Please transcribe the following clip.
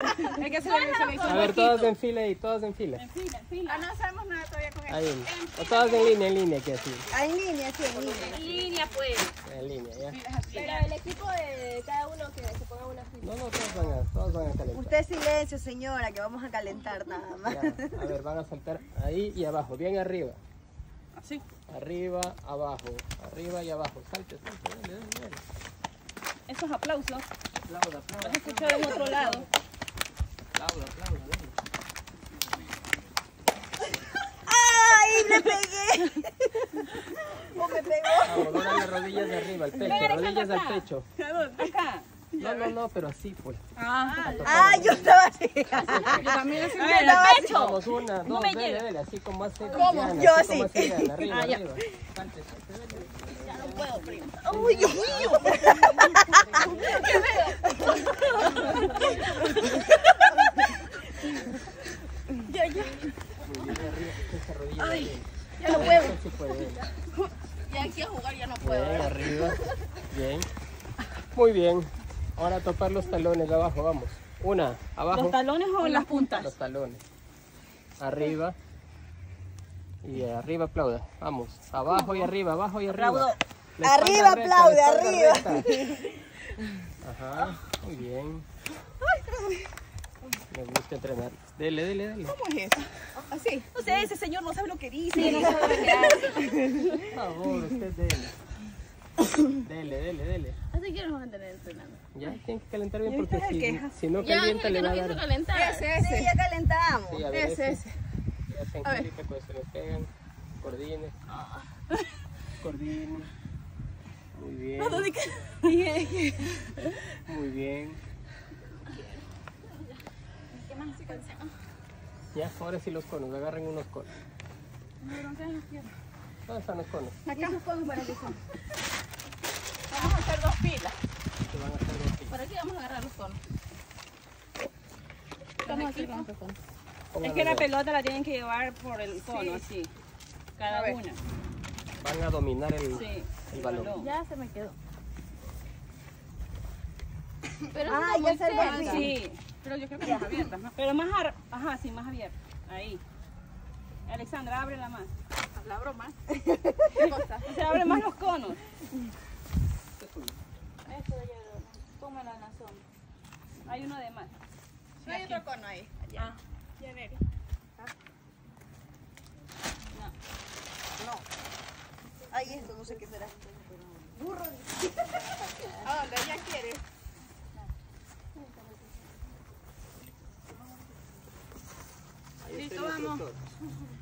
Es que se le, se le hizo A ver, todas en fila ahí, todas en fila. En fila, en fila. Ah, no sabemos nada todavía con eso. Ahí. O todas en línea, en línea, que así. Ah, en línea, sí, en línea. En línea, pues. En línea, ya. Pero el equipo de cada uno que se ponga una fila. No, no, todas van a, todas van a calentar. Usted silencio, señora, que vamos a calentar nada más. Ya, A ver, van a saltar ahí y abajo, bien arriba. Así. Arriba, abajo, arriba y abajo. Salte, salte, dale, dale, dale. Esos aplausos. Aplauda, aplauda, Los escuchado en otro lado. aplauda, aplauda, dale. ¡Ay, le pegué! ¿O me pegó? Vamos, ahora las rodillas de arriba, al pecho, rodillas al pecho. ¿A dónde? Acá. No, no, no, pero así pues. Ah, ¡Ah, yo estaba así! yo también así. A ver, al pecho. Vamos, una, dos, me dale, llega. dale, así como hace ¿Cómo? Diana, Yo así así. Diana, arriba, Ah, ya. arriba. Salte, salte, dale. ¡Uy, Dios mío! Muy bien, arriba, esa rodilla de arriba. Ya no puedo. Ya aquí a jugar ya no Bien, arriba. Bien. Muy bien. Ahora topar los talones de abajo, vamos. Una, abajo. ¿Los talones o las puntas? Los talones. Arriba. Y arriba aplauda. Vamos. Abajo y arriba, abajo y arriba. Arriba recta, aplaude, arriba. recta. Ajá. Muy bien. Me gusta entrenar. Dele, dele, dele. ¿Cómo es eso? Así. No sé, ese señor no sabe lo que dice. Sí, no sabe lo que hace. Por favor, usted dele. Dele, dele, dele. Así que nos van a tener entrenando. Ya tienen que calentar bien ¿Y porque si, si no Ya, calienta le va a dar. calentar. Ese, Sí, ese. ya calentamos. Sí, a ver, Ese, ese. ese. Ya se pues se le pegan. Coordine. Coordine. Muy bien. Muy bien. Ya, ahora sí los conos, agarren unos conos. ¿Dónde están los conos? Acá. para qué son? Vamos a hacer dos filas. Que van a hacer dos filas. ¿Para qué vamos a agarrar los conos? Vamos a hacer los conos. Es que la pelota la tienen que llevar por el cono, así. Cada una. Van a dominar el, Sí. el balón. Ya se me quedó. Pero Ah, ya se. Sí. Pero yo creo que más abiertas, ¿no? Pero más, ar- ajá, sí, más abierta. Ahí. Alexandra, ábrela más. La broma. Se abren más los conos. Esto de allá, póngala en la sombra. Hay uno de más. No hay otro cono ahí. Ah, ya ver. Ahí esto, no sé qué será. Burro. ¿A Ahí